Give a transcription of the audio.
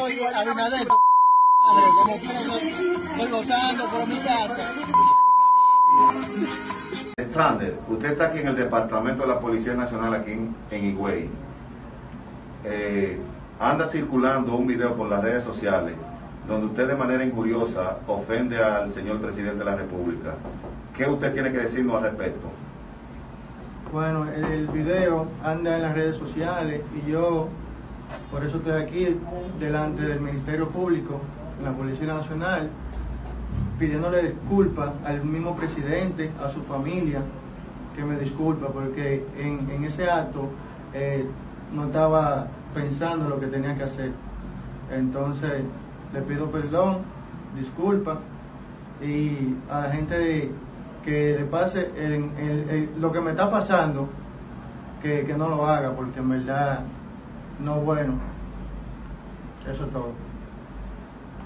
Oye, Abinader, madre, como estoy gozando por mi casa. Sander, usted está aquí en el departamento de la Policía Nacional aquí en, en Higüey. Eh, anda circulando un video por las redes sociales donde usted de manera injuriosa ofende al señor presidente de la República. ¿Qué usted tiene que decirnos al respecto? Bueno, el, video anda en las redes sociales y yo por eso estoy aquí delante del Ministerio Público, la Policía Nacional, pidiéndole disculpas al mismo presidente, a su familia, que me disculpa porque en, en ese acto eh, no estaba pensando lo que tenía que hacer. Entonces le pido perdón, disculpa y a la gente de- que le pase el- lo que me está pasando, que, que no lo haga porque en verdad no es bueno. Eso es todo.